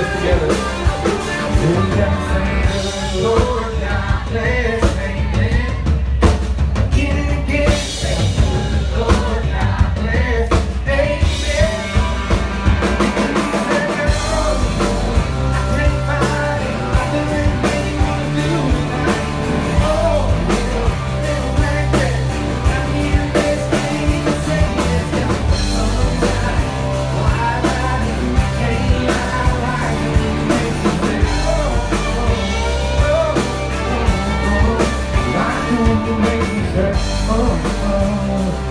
this together. oh, oh.